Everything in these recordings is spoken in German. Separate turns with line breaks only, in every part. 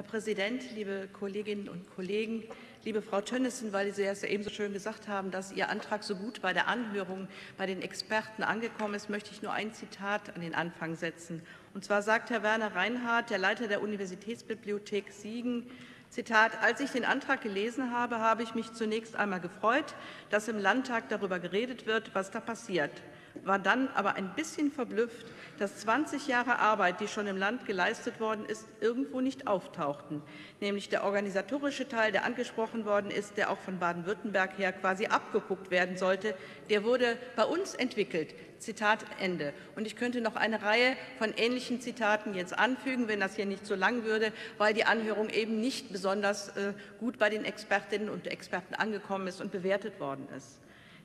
Herr Präsident, liebe Kolleginnen und Kollegen, liebe Frau Tönnissen, weil Sie es ja eben so schön gesagt haben, dass Ihr Antrag so gut bei der Anhörung bei den Experten angekommen ist, möchte ich nur ein Zitat an den Anfang setzen. Und zwar sagt Herr Werner Reinhardt, der Leiter der Universitätsbibliothek Siegen, Zitat, als ich den Antrag gelesen habe, habe ich mich zunächst einmal gefreut, dass im Landtag darüber geredet wird, was da passiert war dann aber ein bisschen verblüfft, dass 20 Jahre Arbeit, die schon im Land geleistet worden ist, irgendwo nicht auftauchten. Nämlich der organisatorische Teil, der angesprochen worden ist, der auch von Baden-Württemberg her quasi abgeguckt werden sollte, der wurde bei uns entwickelt. Zitat Ende. Und ich könnte noch eine Reihe von ähnlichen Zitaten jetzt anfügen, wenn das hier nicht so lang würde, weil die Anhörung eben nicht besonders äh, gut bei den Expertinnen und Experten angekommen ist und bewertet worden ist.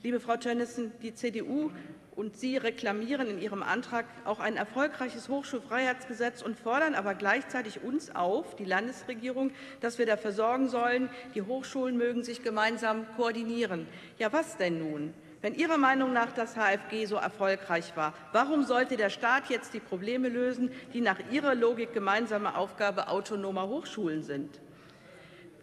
Liebe Frau Tönnissen, die CDU und Sie reklamieren in Ihrem Antrag auch ein erfolgreiches Hochschulfreiheitsgesetz und fordern aber gleichzeitig uns auf, die Landesregierung, dass wir dafür sorgen sollen, die Hochschulen mögen sich gemeinsam koordinieren. Ja, was denn nun? Wenn Ihrer Meinung nach das HFG so erfolgreich war, warum sollte der Staat jetzt die Probleme lösen, die nach Ihrer Logik gemeinsame Aufgabe autonomer Hochschulen sind?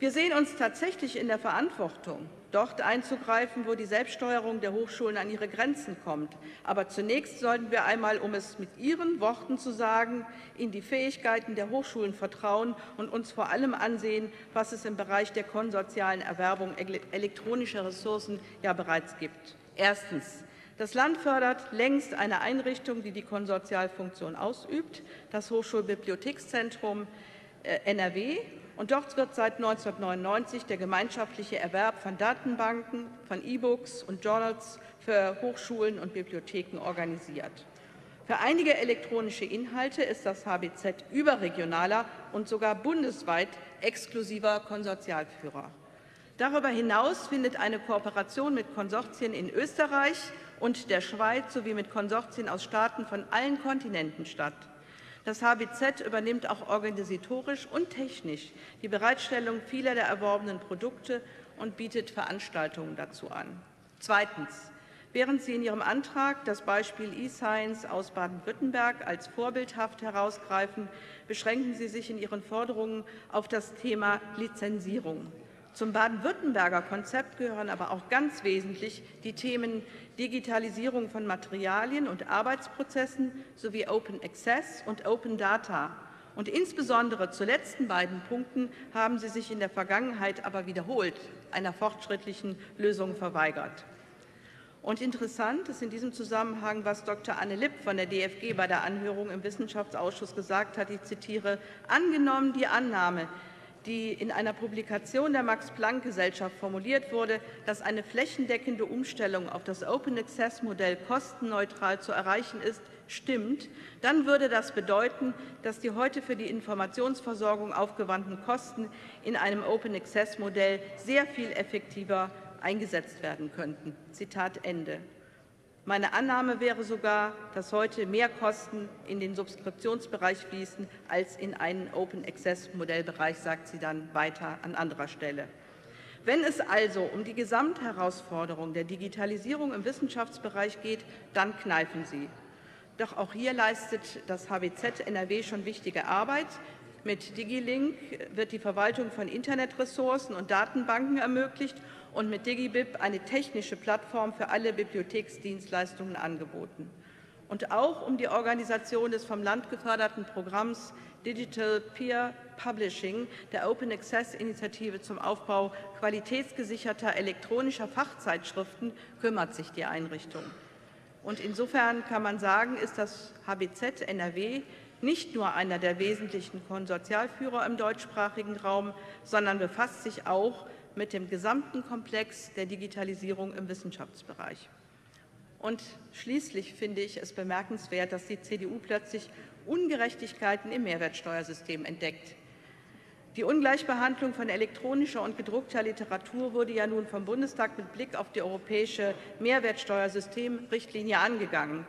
Wir sehen uns tatsächlich in der Verantwortung, dort einzugreifen, wo die Selbststeuerung der Hochschulen an ihre Grenzen kommt. Aber zunächst sollten wir einmal, um es mit Ihren Worten zu sagen, in die Fähigkeiten der Hochschulen vertrauen und uns vor allem ansehen, was es im Bereich der konsortialen Erwerbung elektronischer Ressourcen ja bereits gibt. Erstens. Das Land fördert längst eine Einrichtung, die die Konsortialfunktion ausübt, das Hochschulbibliothekszentrum äh, NRW und dort wird seit 1999 der gemeinschaftliche Erwerb von Datenbanken, von E-Books und Journals für Hochschulen und Bibliotheken organisiert. Für einige elektronische Inhalte ist das HBZ überregionaler und sogar bundesweit exklusiver Konsortialführer. Darüber hinaus findet eine Kooperation mit Konsortien in Österreich und der Schweiz sowie mit Konsortien aus Staaten von allen Kontinenten statt. Das HBZ übernimmt auch organisatorisch und technisch die Bereitstellung vieler der erworbenen Produkte und bietet Veranstaltungen dazu an. Zweitens. Während Sie in Ihrem Antrag das Beispiel eScience aus Baden-Württemberg als vorbildhaft herausgreifen, beschränken Sie sich in Ihren Forderungen auf das Thema Lizenzierung. Zum Baden-Württemberger Konzept gehören aber auch ganz wesentlich die Themen Digitalisierung von Materialien und Arbeitsprozessen sowie Open Access und Open Data. Und insbesondere zu letzten beiden Punkten haben Sie sich in der Vergangenheit aber wiederholt einer fortschrittlichen Lösung verweigert. Und interessant ist in diesem Zusammenhang, was Dr. Anne Lipp von der DFG bei der Anhörung im Wissenschaftsausschuss gesagt hat. Ich zitiere, angenommen die Annahme, die in einer Publikation der Max-Planck-Gesellschaft formuliert wurde, dass eine flächendeckende Umstellung auf das Open-Access-Modell kostenneutral zu erreichen ist, stimmt, dann würde das bedeuten, dass die heute für die Informationsversorgung aufgewandten Kosten in einem Open-Access-Modell sehr viel effektiver eingesetzt werden könnten. Zitat Ende. Meine Annahme wäre sogar, dass heute mehr Kosten in den Subskriptionsbereich fließen als in einen Open Access Modellbereich, sagt sie dann weiter an anderer Stelle. Wenn es also um die Gesamtherausforderung der Digitalisierung im Wissenschaftsbereich geht, dann kneifen Sie. Doch auch hier leistet das HWZ NRW schon wichtige Arbeit. Mit DigiLink wird die Verwaltung von Internetressourcen und Datenbanken ermöglicht und mit DigiBib eine technische Plattform für alle Bibliotheksdienstleistungen angeboten. Und auch um die Organisation des vom Land geförderten Programms Digital Peer Publishing der Open Access Initiative zum Aufbau qualitätsgesicherter elektronischer Fachzeitschriften kümmert sich die Einrichtung. Und insofern kann man sagen, ist das HBZ NRW nicht nur einer der wesentlichen Konsortialführer im deutschsprachigen Raum, sondern befasst sich auch mit dem gesamten Komplex der Digitalisierung im Wissenschaftsbereich. Und schließlich finde ich es bemerkenswert, dass die CDU plötzlich Ungerechtigkeiten im Mehrwertsteuersystem entdeckt. Die Ungleichbehandlung von elektronischer und gedruckter Literatur wurde ja nun vom Bundestag mit Blick auf die europäische Mehrwertsteuersystemrichtlinie angegangen.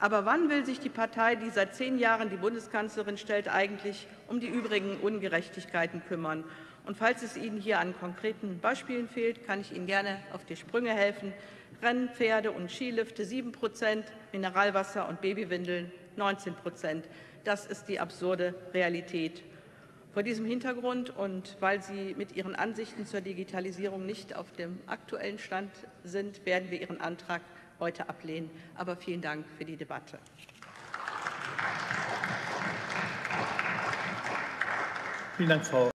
Aber wann will sich die Partei, die seit zehn Jahren die Bundeskanzlerin stellt, eigentlich um die übrigen Ungerechtigkeiten kümmern? Und falls es Ihnen hier an konkreten Beispielen fehlt, kann ich Ihnen gerne auf die Sprünge helfen. Rennpferde und Skilifte 7 Prozent, Mineralwasser und Babywindeln 19 Prozent. Das ist die absurde Realität. Vor diesem Hintergrund und weil Sie mit Ihren Ansichten zur Digitalisierung nicht auf dem aktuellen Stand sind, werden wir Ihren Antrag heute ablehnen. Aber vielen Dank für die Debatte.
Vielen Dank, Frau